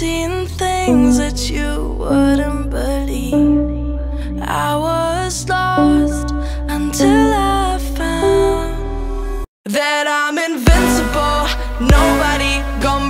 seen things that you wouldn't believe. I was lost until I found that I'm invincible. Nobody gonna